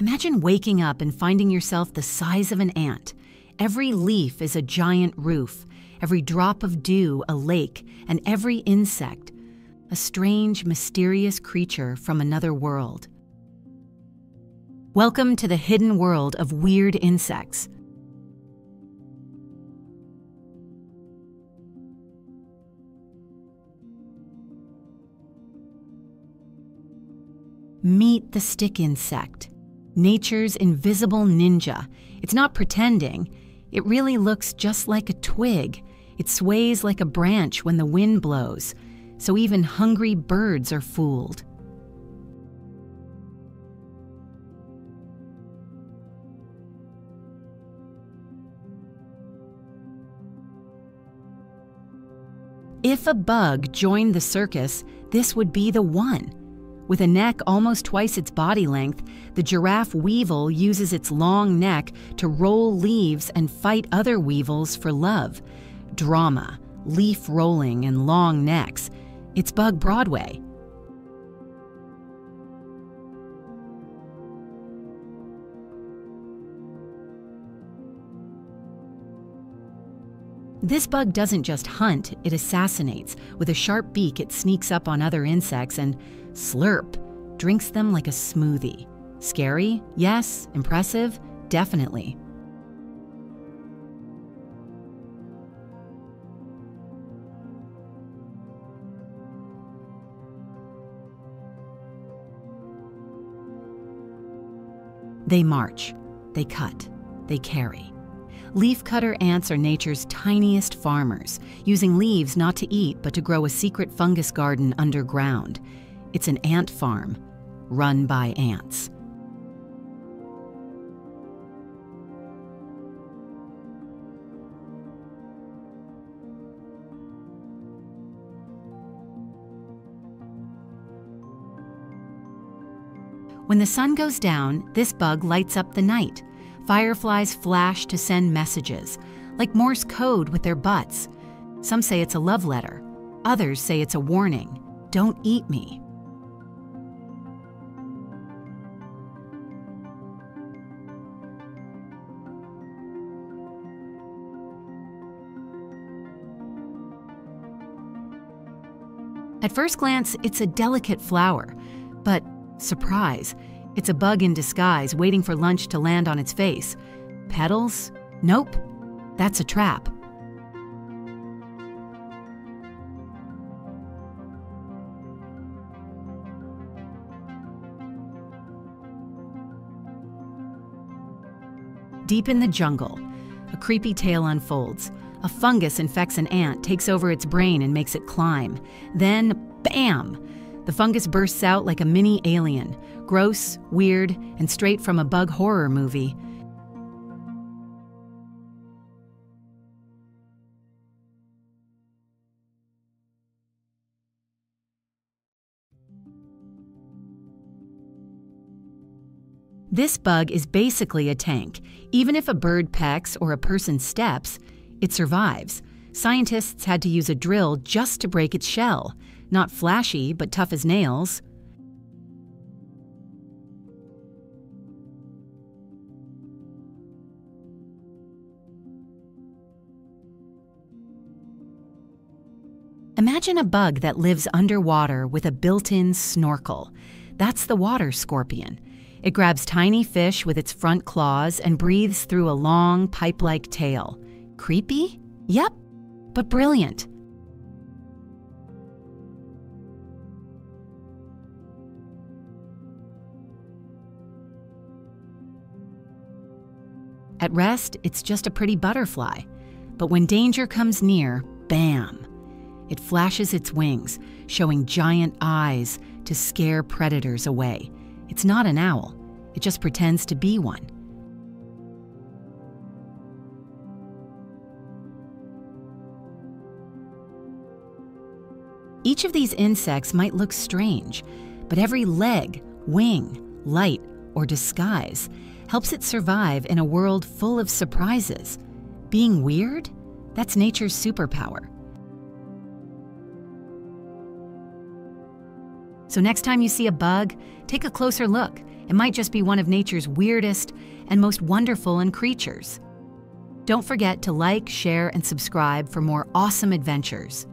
Imagine waking up and finding yourself the size of an ant. Every leaf is a giant roof, every drop of dew a lake, and every insect a strange, mysterious creature from another world. Welcome to the hidden world of weird insects. Meet the stick insect, nature's invisible ninja. It's not pretending, it really looks just like a twig. It sways like a branch when the wind blows, so even hungry birds are fooled. If a bug joined the circus, this would be the one. With a neck almost twice its body length, the giraffe weevil uses its long neck to roll leaves and fight other weevils for love. Drama, leaf rolling, and long necks. It's Bug Broadway. This bug doesn't just hunt, it assassinates. With a sharp beak, it sneaks up on other insects and slurp, drinks them like a smoothie. Scary? Yes. Impressive? Definitely. They march, they cut, they carry. Leafcutter ants are nature's tiniest farmers, using leaves not to eat but to grow a secret fungus garden underground. It's an ant farm, run by ants. When the sun goes down, this bug lights up the night. Fireflies flash to send messages, like Morse code with their butts. Some say it's a love letter, others say it's a warning don't eat me. At first glance, it's a delicate flower, but surprise, it's a bug in disguise waiting for lunch to land on its face. Petals? Nope. That's a trap. Deep in the jungle, a creepy tale unfolds. A fungus infects an ant, takes over its brain, and makes it climb. Then, bam! The fungus bursts out like a mini alien, gross, weird, and straight from a bug horror movie. This bug is basically a tank. Even if a bird pecks or a person steps, it survives. Scientists had to use a drill just to break its shell. Not flashy, but tough as nails. Imagine a bug that lives underwater with a built in snorkel. That's the water scorpion. It grabs tiny fish with its front claws and breathes through a long, pipe like tail. Creepy? Yep, but brilliant. At rest, it's just a pretty butterfly. But when danger comes near, bam! It flashes its wings, showing giant eyes to scare predators away. It's not an owl, it just pretends to be one. Each of these insects might look strange, but every leg, wing, light, or disguise helps it survive in a world full of surprises. Being weird? That's nature's superpower. So, next time you see a bug, take a closer look It might just be one of nature's weirdest and most wonderful in creatures. Don't forget to like, share, and subscribe for more awesome adventures.